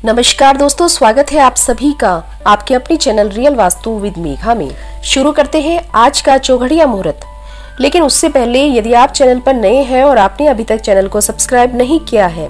नमस्कार दोस्तों, स्वागत है आप सभी का, आपके अपने channel real Vastu with Megha में। शुरू करते हैं आज का चौघड़िया मुहूर्त। लेकिन उससे पहले, यदि आप चैनल पर नए हैं और आपने अभी तक चैनल को सब्सक्राइब नहीं किया है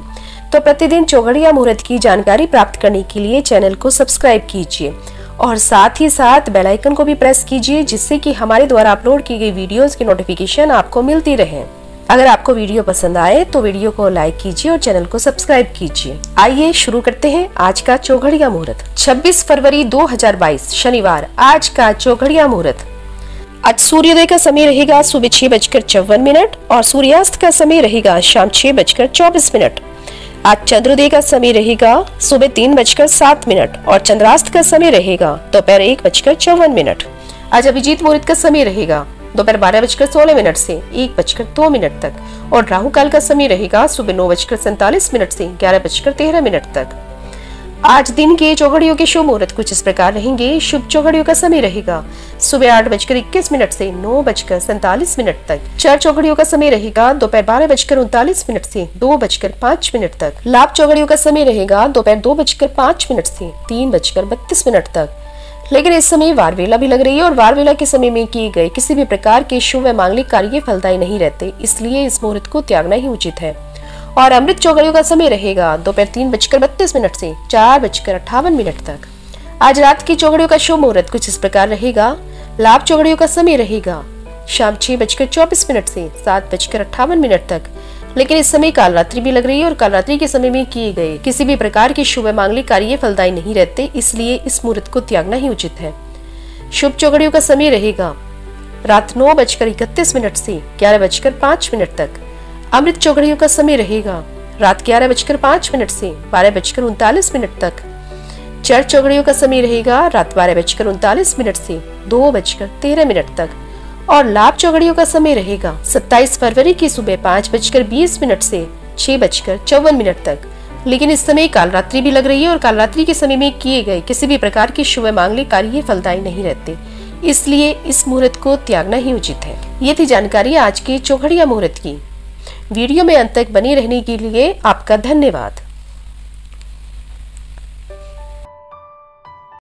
तो प्रतिदिन चौघड़िया मुहूर्त की जानकारी प्राप्त करने के लिए चैनल को सब्सक्राइब कीजिए और साथ ही साथ बेल आइकन को भी प्रेस कीजिए, जिससे कि हमारे द्वारा अपलोड की गई वीडियोस की नोटिफिकेशन आपको मिलती रहे। अगर आपको वीडियो पसंद आए तो वीडियो को लाइक कीजिए और चैनल को सब्सक्राइब कीजिए। आइए शुरू करते हैं आज का चौघड़िया मुहूर्त। 26 फरवरी 2022 शनिवार, आज का चौघड़िया मुहूर्त। आज सूर्योदय का समय रहेगा सुबह छह बजकर चौवन मिनट और सूर्यास्त का समय रहेगा शाम छह बजकर चौबीस मिनट। आज चंद्रोदय का समय रहेगा सुबह तीन बजकर सात मिनट और चंद्रास्त का समय रहेगा दोपहर तो एक बजकर चौवन मिनट। आज अभिजीत मुहूर्त का समय रहेगा। दोपहर बारह बजकर सोलह मिनट से एक बजकर दो मिनट तक और राहु काल का समय रहेगा सुबह नौ बजकर सैतालीस मिनट से ग्यारह बजकर तेरह मिनट तक। आज दिन के चौघड़ियों के शुभ मुहूर्त कुछ इस प्रकार रहेंगे। शुभ चौघड़ियों का समय रहेगा सुबह आठ बजकर इक्कीस मिनट से नौ बजकर सैतालीस मिनट तक। चार चौघड़ियों का समय रहेगा दोपहर बारह बजकर उनतालीस मिनट से दो बजकर पाँच मिनट तक। लाभ चौघड़ियों का समय रहेगा दोपहर दो बजकर पाँच मिनट से तीन बजकर बत्तीस मिनट तक। लेकिन इस समय वार वेला भी लग रही है और वार वेला के समय में किए गए किसी भी प्रकार के शुभ व मांगलिक कार्य फलदायी नहीं रहते, इसलिए इस मुहूर्त को त्यागना ही उचित है। और अमृत चौगड़ियों का समय रहेगा, दोपहर तीन बजकर बत्तीस मिनट से चार बजकर अट्ठावन मिनट तक। आज रात की चौगड़ियों का शुभ मुहूर्त कुछ इस प्रकार रहेगा। लाभ चौगड़ियों का समय रहेगा, शाम छह बजकर चौबीस मिनट से सात बजकर अट्ठावन मिनट तक। लेकिन इस समय काल रात्रि भी लग रही है और काल रात्रि के समय में किए गए किसी भी प्रकार के शुभ मांगलिक कार्य फलदायी नहीं रहते, इसलिए इस मुहूर्त को त्यागना ही उचित है। शुभ चौगड़ियों का समय रहेगा। रात नौ बजकर इकतीस मिनट से ग्यारह बजकर पाँच मिनट तक अमृत चौगड़ियों का समय रहेगा। रात ग्यारह बजकर पाँच मिनट से बारह बजकर उनतालीस मिनट तक चर चौगड़ियों का समय रहेगा। रात बारह बजकर उनतालीस मिनट से दो बजकर तेरह मिनट तक और लाभ चौगड़ियों का समय रहेगा। 27 फरवरी की सुबह पाँच बजकर बीस मिनट से छह बजकर चौवन मिनट तक। लेकिन इस समय काल रात्रि भी लग रही है और काल रात्रि के समय में किए गए किसी भी प्रकार के शुभ मांगलिक कार्य फलदायी नहीं रहते। इसलिए इस मुहूर्त को त्यागना ही उचित है। ये थी जानकारी आज के चौघड़िया मुहूर्त की। वीडियो में अंत तक बने रहने के लिए आपका धन्यवाद।